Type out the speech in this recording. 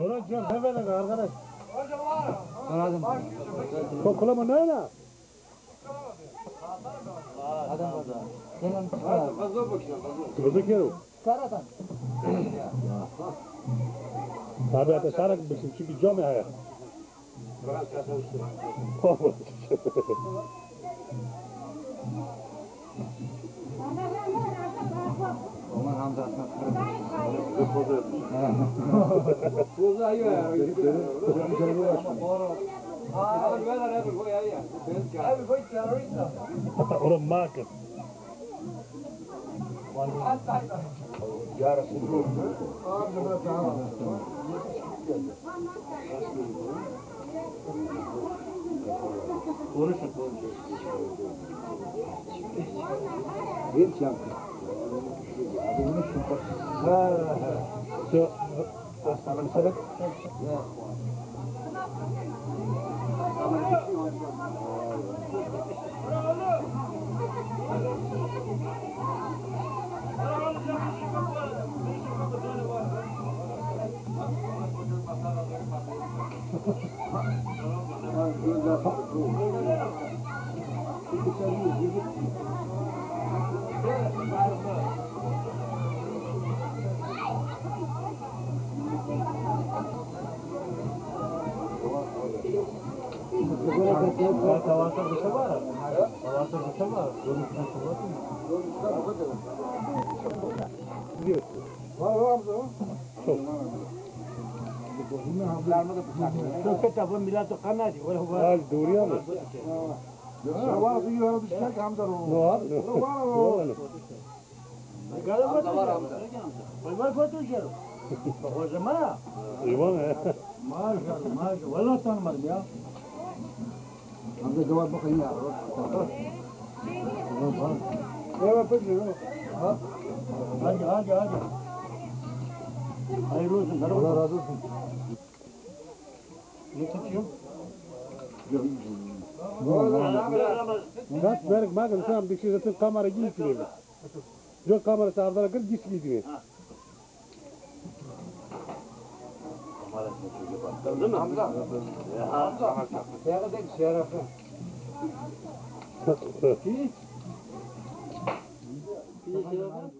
Ulan can severim arkadaş. Anladım. Kokulama ne ne? Adam var da. Senin çıkar. Kızı kero. Çıkar adam. Tabi ate sarak bizim çünkü cam ya. Aman Hamza atma. Oğlum makım. Şu mesela Tavasa bir input. Nah, so, pasangan sedek. Ya. Thank you. تواصل بالشباب تواصل بالشباب شوف كتب ميلاد القناة ولا هو هذا دوري هذا شباب يجوا بالشكل عم داروا قالوا ما فوتوا شنو هو زمان أيوه ما والله تنمر يا. Hamza cevap bakayım ya. Hadi hadi hadi. Hayırlı olsun. Allah razı olsun. Ne tutuyorum? Kat verik makım sam dikşi zaten kamera giyip Yok kamera sağdan kır git gidiyor. Hamza. Hamza. Seyre de seyre. Bir şey yapalım.